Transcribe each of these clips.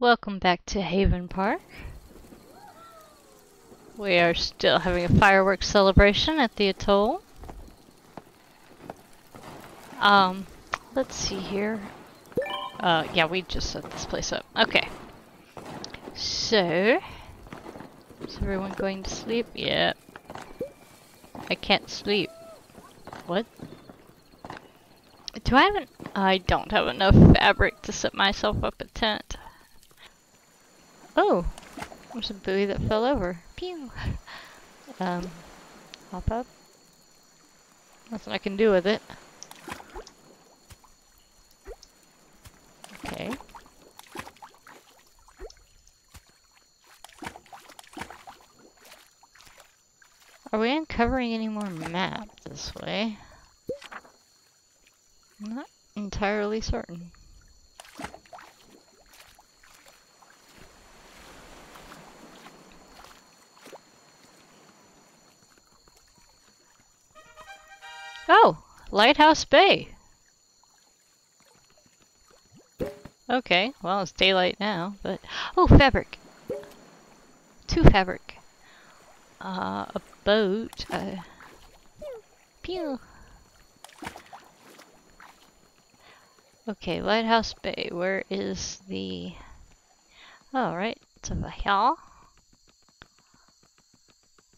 Welcome back to Haven Park. We are still having a fireworks celebration at the atoll. Um, let's see here. Uh, yeah, we just set this place up. Okay. So, is everyone going to sleep? Yeah. I can't sleep. What? Do I have an- I don't have enough fabric to set myself up a tent. Oh! There's a buoy that fell over. Pew! Um, hop up. Nothing I can do with it. Okay. Are we uncovering any more map this way? I'm not entirely certain. Oh! Lighthouse Bay! Okay, well it's daylight now, but... Oh, fabric! Two fabric. Uh, a boat. Uh, pew! Okay, Lighthouse Bay, where is the... Oh, right, it's over here.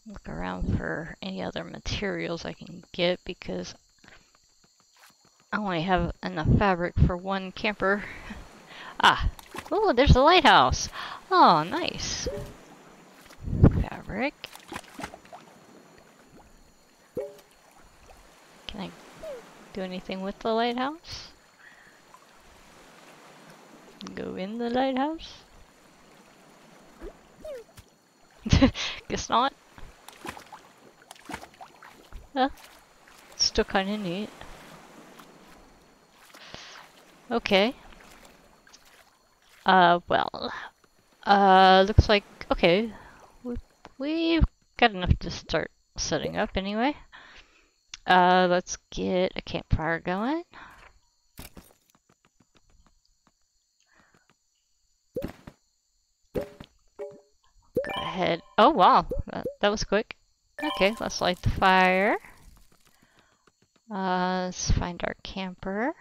Look around for any other materials I can get because I only have enough fabric for one camper. ah, oh, there's the lighthouse. Oh, nice. Fabric. Can I do anything with the lighthouse? Go in the lighthouse? Guess not. Huh? Still kinda neat. Okay. Uh, well. Uh, looks like, okay. We, we've got enough to start setting up anyway. Uh, let's get a campfire going. Go ahead. Oh, wow. That, that was quick. Okay, let's light the fire. Uh, let's find our camper.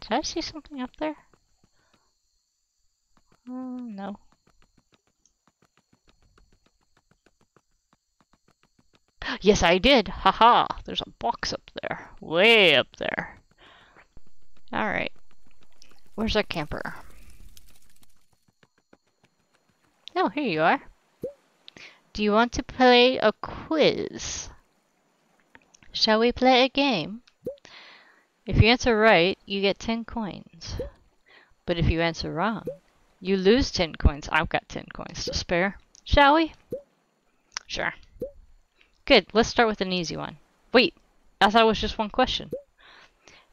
Did I see something up there? Oh, no. Yes, I did! Haha! -ha. There's a box up there. Way up there. Alright. Where's our camper? Oh, here you are. Do you want to play a quiz? Shall we play a game? If you answer right, you get 10 coins. But if you answer wrong, you lose 10 coins. I've got 10 coins to spare. Shall we? Sure. Good, let's start with an easy one. Wait, I thought it was just one question.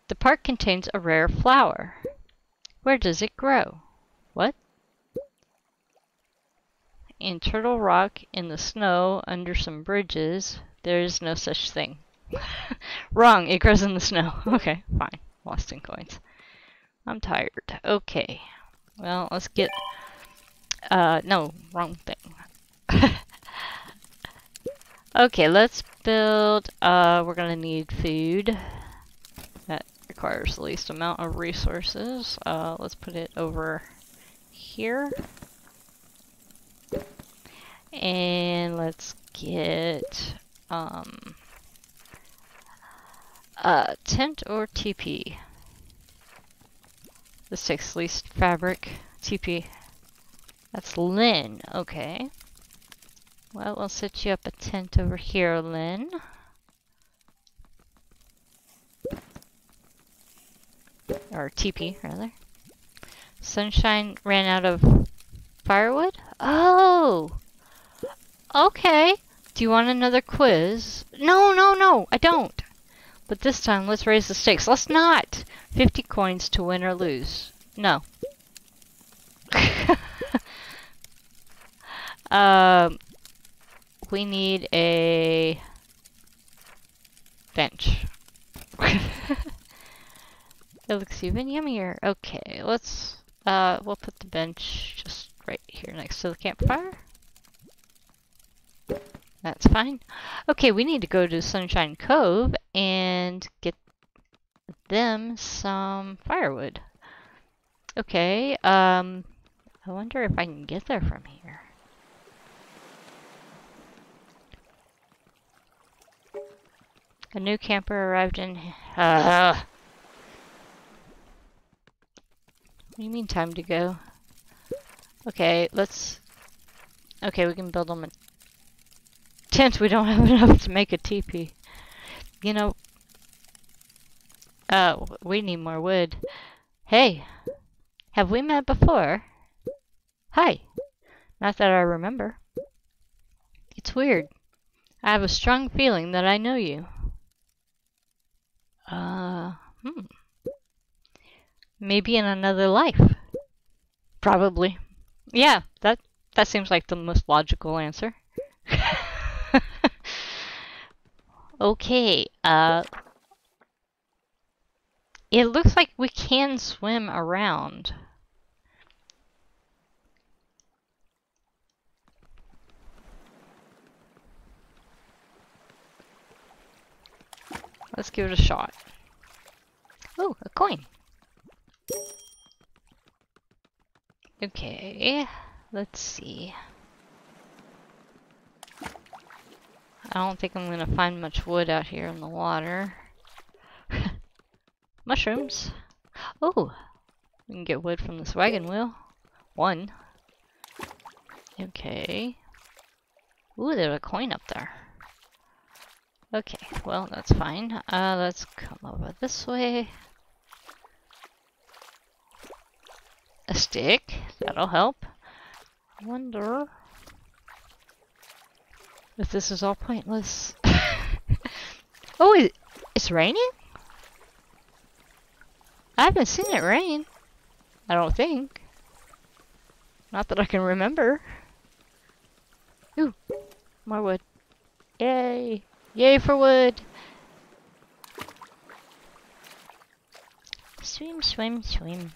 The park contains a rare flower. Where does it grow? What? In Turtle Rock, in the snow, under some bridges, there is no such thing. Wrong, it grows in the snow. okay, fine. Lost in coins. I'm tired. Okay. Well, let's get... Uh, no, wrong thing. okay, let's build... Uh, we're gonna need food. That requires the least amount of resources. Uh, let's put it over here. And let's get um, tent or teepee. This takes least fabric. teepee. That's Lynn. Okay. Well, we'll set you up a tent over here, Lynn. Or teepee, rather. Sunshine ran out of firewood? Oh! Okay. Do you want another quiz? No, no, no, I don't. But this time, let's raise the stakes. Let's not! 50 coins to win or lose. No. um, we need a bench. It looks even yummier. Okay, let's, uh, we'll put the bench just right here next to the campfire. That's fine. Okay, we need to go to Sunshine Cove and get them some firewood. Okay, um, I wonder if I can get there from here. A new camper arrived in... Uh, what do you mean time to go? Okay, let's... Okay, we can build them a tent. We don't have enough to make a teepee. You know... Uh, we need more wood. Hey, have we met before? Hi. Not that I remember. It's weird. I have a strong feeling that I know you. Uh, hmm. Maybe in another life. Probably. Yeah, that that seems like the most logical answer. okay, uh It looks like we can swim around. Let's give it a shot. Oh, a coin. Okay, let's see. I don't think I'm gonna find much wood out here in the water. Mushrooms. Oh, we can get wood from this wagon wheel. One. Okay. Ooh, there's a coin up there. Okay, well, that's fine. Uh, let's come over this way. A stick, that'll help. I wonder if this is all pointless. oh, it's raining? I haven't seen it rain. I don't think. Not that I can remember. Ooh, more wood. Yay! Yay for wood! Swim, swim, swim.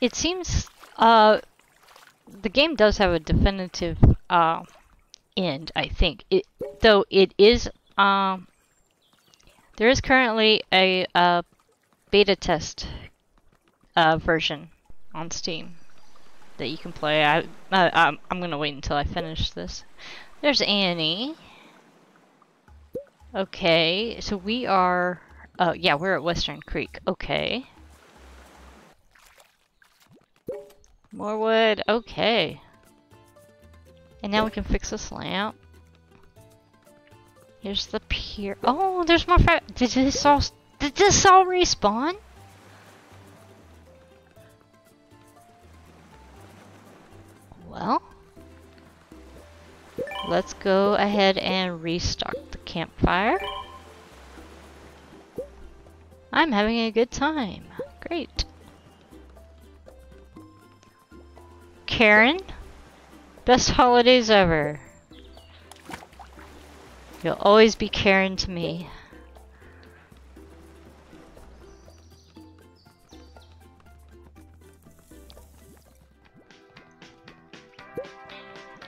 It seems, uh, the game does have a definitive, uh, end, I think. It, though it is, um, there is currently a, uh, beta test, uh, version on Steam that you can play. I, uh, I'm, gonna wait until I finish this. There's Annie. Okay, so we are... Oh, yeah, we're at Western Creek. Okay. More wood. Okay. And now we can fix this lamp. Here's the pier. Oh, there's more fire. Did this all... Did this all respawn? Well... Let's go ahead and restock the campfire. I'm having a good time. Great. Karen, best holidays ever. You'll always be Karen to me.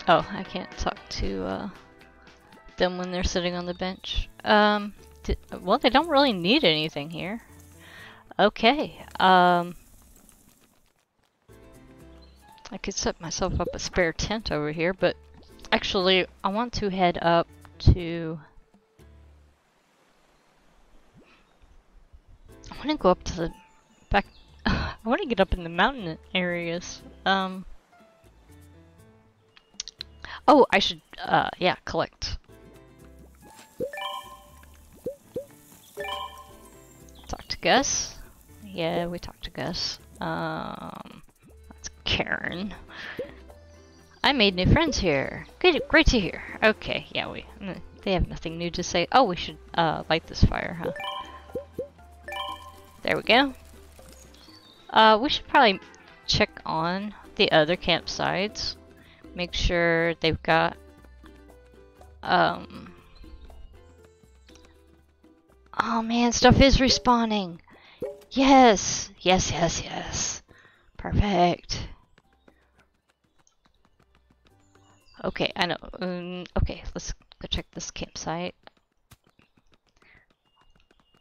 Oh, I can't talk to uh, them when they're sitting on the bench. Um, well, they don't really need anything here. Okay. Um, I could set myself up a spare tent over here, but actually, I want to head up to... I want to go up to the back... I want to get up in the mountain areas. Um... Oh, I should, uh, yeah, collect. Talk to Gus. Yeah, we talked to Gus. Um, Karen. I made new friends here. Good, great to hear. Okay, yeah, we, they have nothing new to say. Oh, we should, uh, light this fire, huh? There we go. Uh, we should probably check on the other campsites make sure they've got um oh man stuff is respawning Yes! Yes, yes, yes. Perfect. Okay, I know. Um, okay, let's go check this campsite.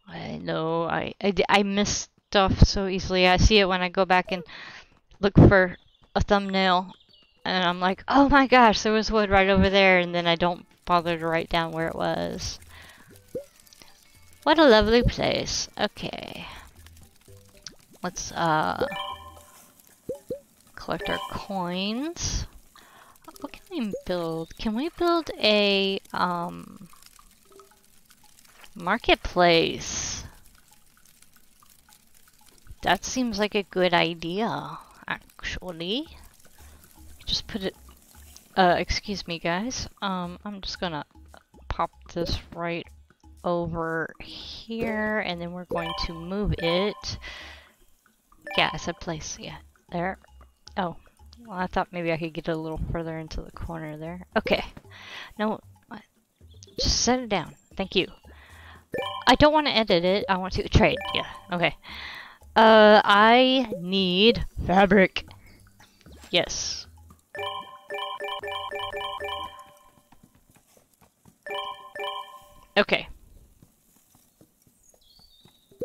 I know, I, I, I miss stuff so easily. I see it when I go back and look for a thumbnail and I'm like, oh my gosh, there was wood right over there, and then I don't bother to write down where it was. What a lovely place. Okay. Let's, uh, collect our coins. What can we build? Can we build a, um, marketplace? That seems like a good idea, actually just put it, uh, excuse me guys, um, I'm just gonna pop this right over here and then we're going to move it. Yeah, I said place, yeah, there. Oh, well I thought maybe I could get a little further into the corner there. Okay, no, just set it down, thank you. I don't want to edit it, I want to trade, yeah, okay. Uh, I need fabric. Yes, Okay.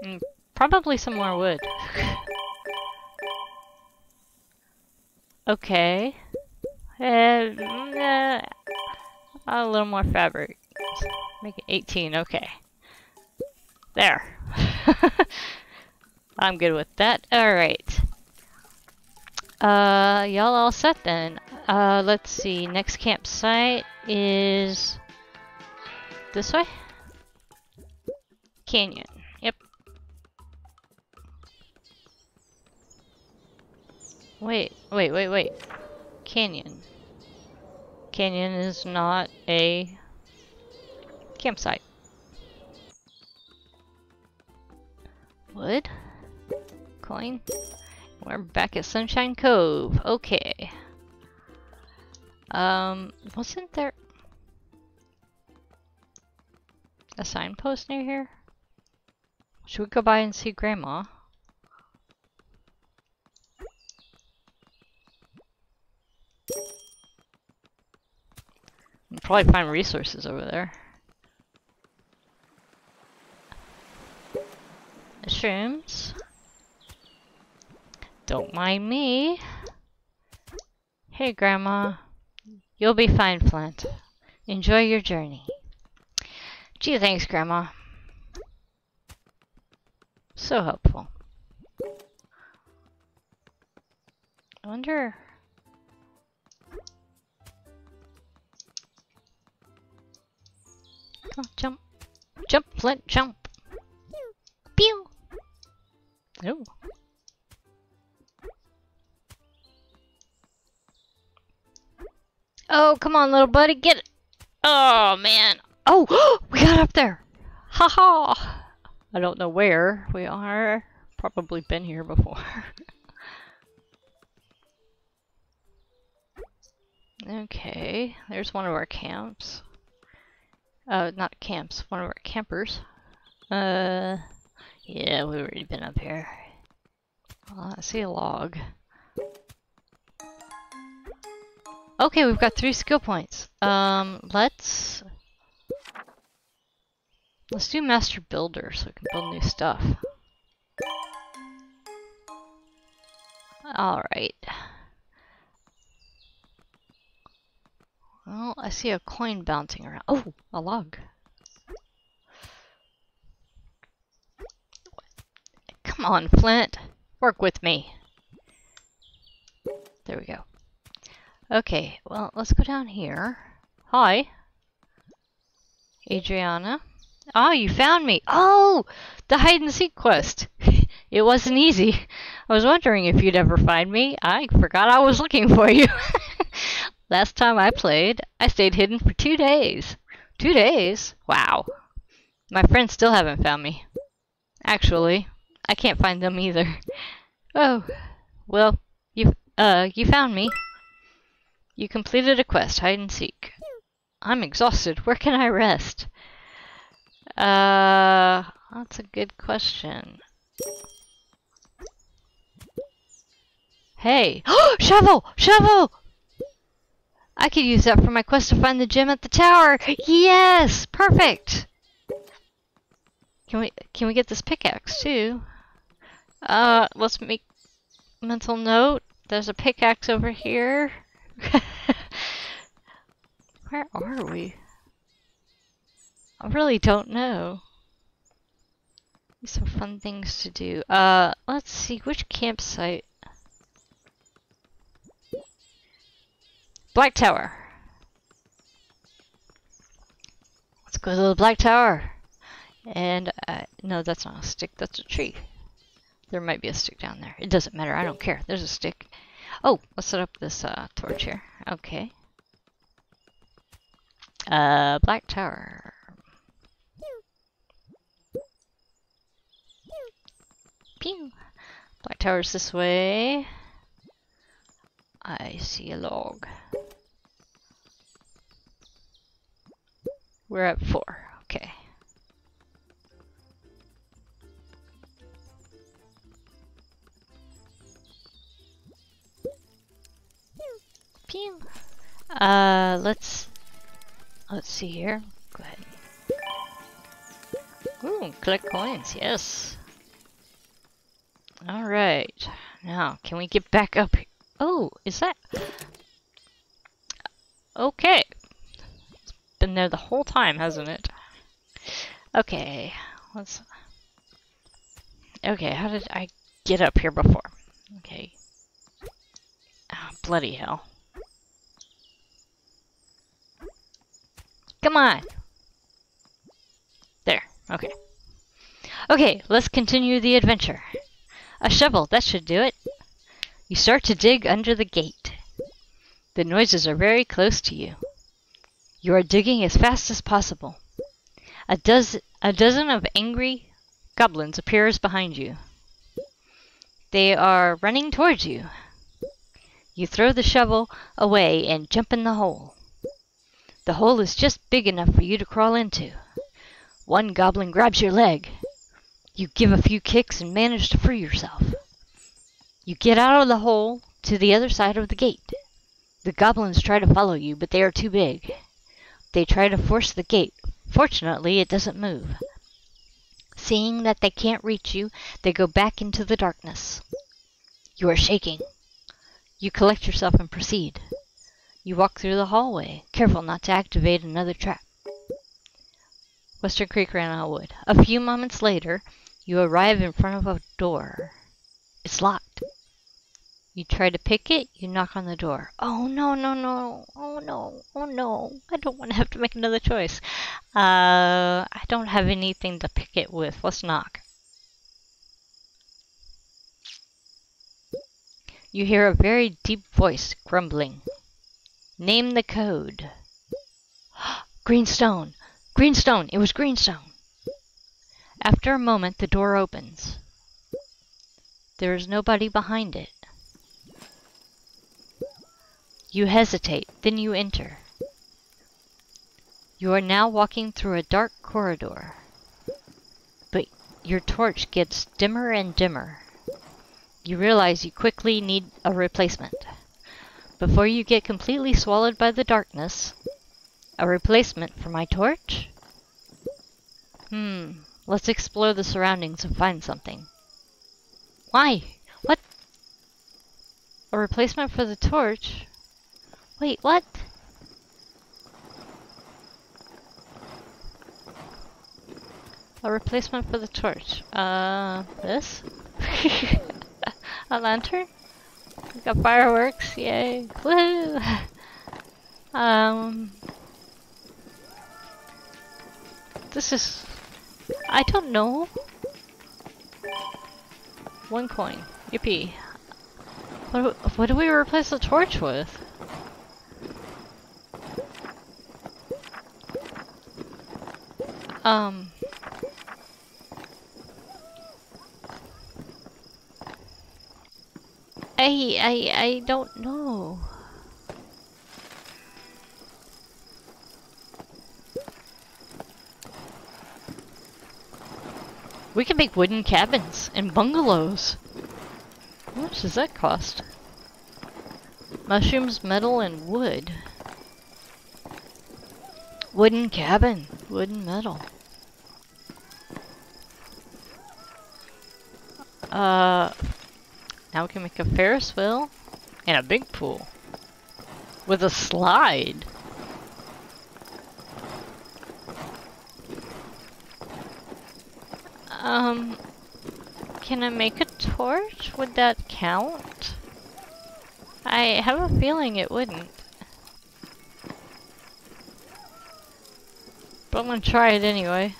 Mm, probably some more wood. okay. And, uh, a little more fabric. Make it 18, okay. There. I'm good with that. Alright. Uh, y'all all set then. Uh, let's see. Next campsite is this way? Canyon. Wait, wait, wait, wait. Canyon. Canyon is not a campsite. Wood? Coin? We're back at Sunshine Cove. Okay. Um, wasn't there a signpost near here? Should we go by and see Grandma? We'll probably find resources over there. Mushrooms. Don't mind me. Hey, Grandma. You'll be fine, Flint. Enjoy your journey. Gee, thanks, Grandma. So helpful. I wonder... Flint, jump. Pew! Oh. Oh, come on, little buddy, get it! Oh, man. Oh, we got up there! Ha ha! I don't know where we are. Probably been here before. okay, there's one of our camps. Uh, not camps, one of our campers. Uh, yeah, we've already been up here. Oh, I see a log. Okay, we've got three skill points. Um, let's Let's do Master Builder so we can build new stuff. Alright. Well, I see a coin bouncing around. Oh, a log. Come on, Flint. Work with me. There we go. Okay, well, let's go down here. Hi. Adriana. Oh, you found me. Oh, the hide and seek quest. it wasn't easy. I was wondering if you'd ever find me. I forgot I was looking for you. Last time I played, I stayed hidden for two days. Two days? Wow. My friends still haven't found me. Actually, I can't find them either. Oh, well, you uh, you found me. You completed a quest, hide and seek. I'm exhausted. Where can I rest? Uh, that's a good question. Hey! shovel! Shovel! I could use that for my quest to find the gem at the tower! Yes! Perfect! Can we can we get this pickaxe too? Uh, let's make mental note. There's a pickaxe over here. Where are we? I really don't know. Some fun things to do. Uh, let's see, which campsite? Black Tower. Let's go to the Black Tower. And, uh, no, that's not a stick, that's a tree. There might be a stick down there. It doesn't matter, I don't care. There's a stick. Oh, let's set up this uh, torch here. Okay. Uh, Black Tower. Pew! Black Tower's this way. I see a log. We're at four. Okay. Pew. Uh, let's let's see here. Go ahead. Ooh, collect coins. Yes. All right. Now, can we get back up? Oh, is that? Okay. Been there the whole time, hasn't it? Okay. Let's. Okay. How did I get up here before? Okay. Oh, bloody hell. Come on. There. Okay. Okay, let's continue the adventure. A shovel, that should do it. You start to dig under the gate. The noises are very close to you. You are digging as fast as possible. A, dozen, a dozen of angry goblins appears behind you. They are running towards you. You throw the shovel away and jump in the hole. The hole is just big enough for you to crawl into. One goblin grabs your leg. You give a few kicks and manage to free yourself. You get out of the hole to the other side of the gate. The goblins try to follow you, but they are too big. They try to force the gate. Fortunately, it doesn't move. Seeing that they can't reach you, they go back into the darkness. You are shaking. You collect yourself and proceed. You walk through the hallway, careful not to activate another trap. Western Creek ran out of wood. A few moments later, you arrive in front of a door. It's locked. You try to pick it, you knock on the door. Oh no, no, no. Oh no, oh no. I don't want to have to make another choice. Uh, I don't have anything to pick it with. Let's knock. You hear a very deep voice grumbling. Name the code. Greenstone! Greenstone! It was Greenstone! After a moment, the door opens. There is nobody behind it. You hesitate, then you enter. You are now walking through a dark corridor. But your torch gets dimmer and dimmer. You realize you quickly need a replacement. Before you get completely swallowed by the darkness, a replacement for my torch? Hmm, let's explore the surroundings and find something. Why? What? A replacement for the torch? Wait, what? A replacement for the torch. Uh, this? a lantern? We got fireworks, yay. Woo! Um... This is... I don't know. One coin. Yippee. What, what do we replace the torch with? Um... I, I, I don't know. We can make wooden cabins and bungalows. How much does that cost? Mushrooms, metal, and wood. Wooden cabin. Wooden metal. Uh, now we can make a Ferris wheel and a big pool with a slide. Um, can I make a torch? Would that count? I have a feeling it wouldn't. But I'm gonna try it anyway.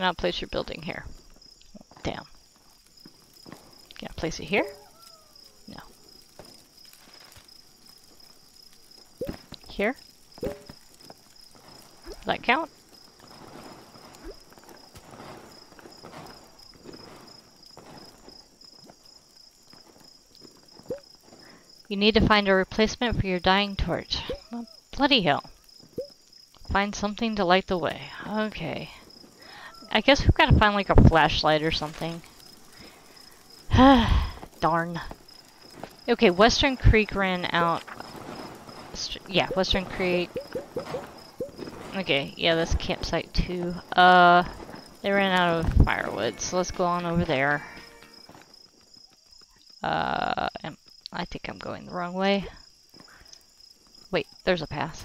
Cannot place your building here. Damn. Can I place it here? No. Here? Does that count? You need to find a replacement for your dying torch. Bloody hell. Find something to light the way. Okay. I guess we've got to find like a flashlight or something. Darn. Okay, Western Creek ran out. Yeah, Western Creek. Okay, yeah, that's campsite too. Uh, they ran out of firewood, so let's go on over there. Uh, I think I'm going the wrong way. Wait, there's a path.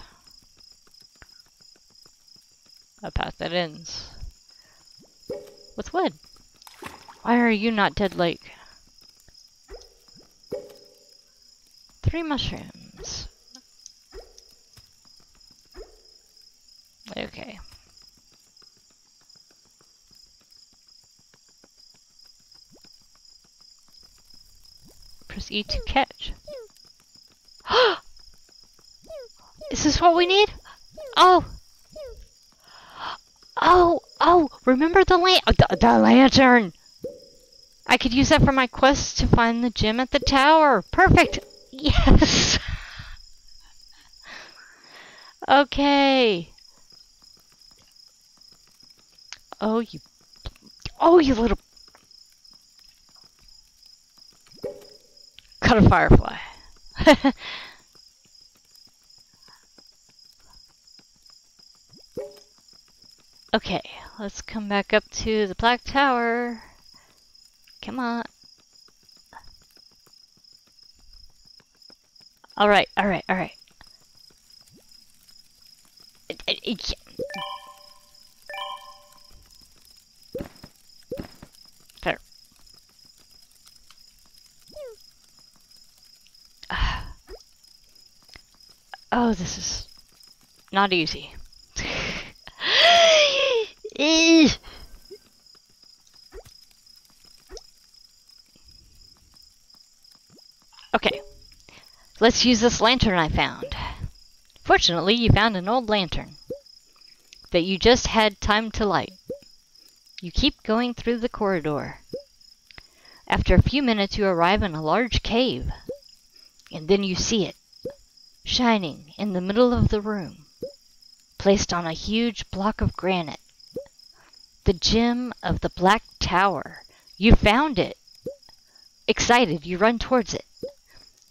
A path that ends with wood. Why are you not dead lake? Three mushrooms. Okay. Press E to catch. Is this what we need? Oh, oh, remember the lan- uh, the, the lantern! I could use that for my quest to find the gem at the tower. Perfect! Yes! okay. Oh, you... Oh, you little... Cut a firefly. Okay, let's come back up to the Black Tower. Come on. Alright, alright, alright. It- it- it- There. Oh, this is not easy. Okay, let's use this lantern I found. Fortunately, you found an old lantern that you just had time to light. You keep going through the corridor. After a few minutes, you arrive in a large cave, and then you see it, shining in the middle of the room, placed on a huge block of granite. The gem of the Black Tower. You found it! Excited, you run towards it.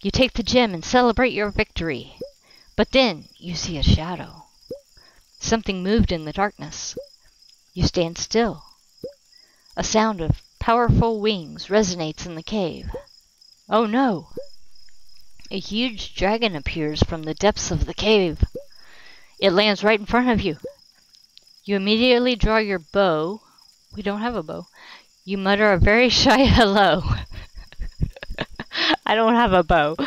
You take the gem and celebrate your victory. But then you see a shadow. Something moved in the darkness. You stand still. A sound of powerful wings resonates in the cave. Oh no! A huge dragon appears from the depths of the cave. It lands right in front of you. You immediately draw your bow. We don't have a bow. You mutter a very shy hello. I don't have a bow.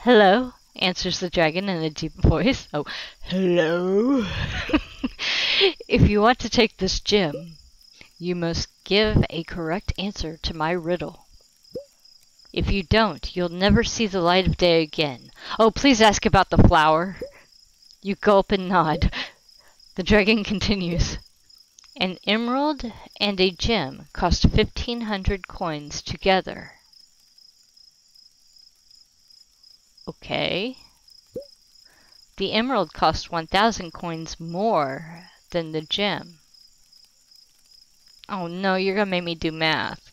hello, answers the dragon in a deep voice. Oh, hello. if you want to take this gem, you must give a correct answer to my riddle. If you don't, you'll never see the light of day again. Oh, please ask about the flower. You gulp and nod. The dragon continues. An emerald and a gem cost 1500 coins together. Okay. The emerald cost 1000 coins more than the gem. Oh no, you're gonna make me do math.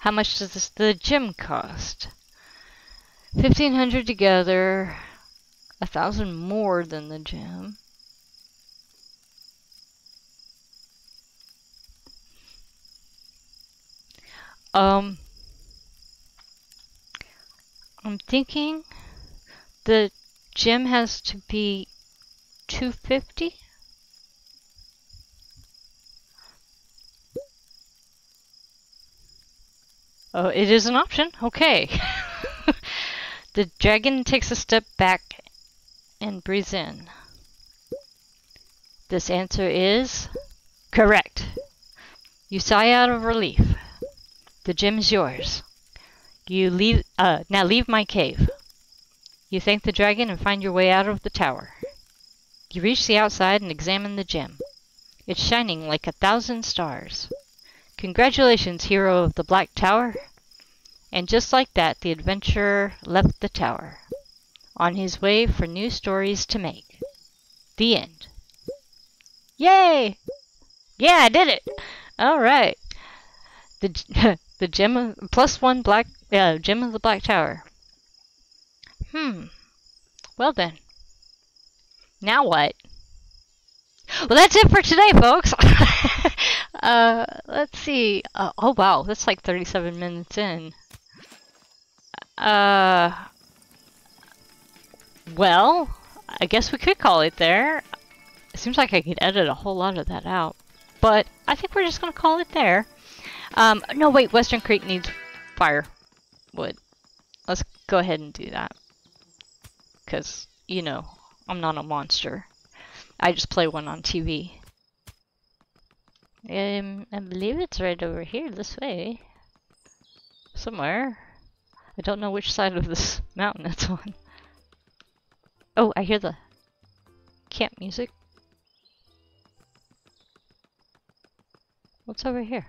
How much does this, the gem cost? 1500 together, a thousand more than the gem. Um, I'm thinking the gem has to be 250. Oh, it is an option. Okay. the dragon takes a step back and breathes in. This answer is correct. You sigh out of relief. The gem is yours. You leave, uh, now leave my cave. You thank the dragon and find your way out of the tower. You reach the outside and examine the gem. It's shining like a thousand stars. Congratulations, hero of the Black Tower. And just like that, the adventurer left the tower, on his way for new stories to make. The end. Yay! Yeah, I did it! Alright. The, the gem of, plus one black, uh, gem of the Black Tower. Hmm. Well then. Now what? Well, that's it for today, folks. uh, let's see. Uh, oh, wow. That's like 37 minutes in. Uh, well, I guess we could call it there. It seems like I could edit a whole lot of that out. But I think we're just going to call it there. Um, no, wait, Western Creek needs firewood. Let's go ahead and do that. Because, you know, I'm not a monster. I just play one on TV. Um, I believe it's right over here, this way. Somewhere. I don't know which side of this mountain it's on. Oh, I hear the camp music. What's over here?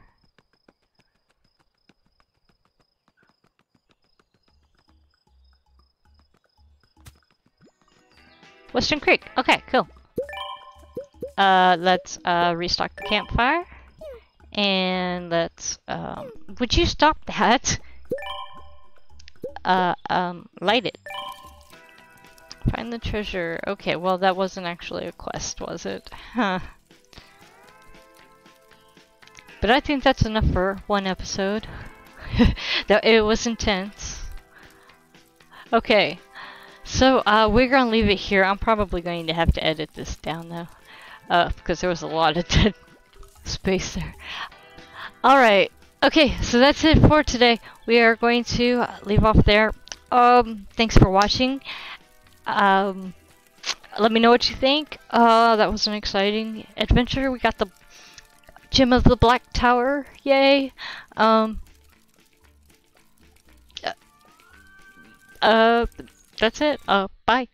Western Creek. Okay, cool. Uh, let's uh, restock the campfire. And let's, um, would you stop that? Uh, um, light it. Find the treasure. Okay, well that wasn't actually a quest, was it? Huh. But I think that's enough for one episode. that it was intense. Okay. So, uh, we're gonna leave it here. I'm probably going to have to edit this down though. Uh, because there was a lot of dead space there. Alright. Okay, so that's it for today. We are going to leave off there. Um, thanks for watching. Um, let me know what you think. Uh, that was an exciting adventure. We got the Gem of the Black Tower. Yay. Um, uh, uh that's it. Uh, bye.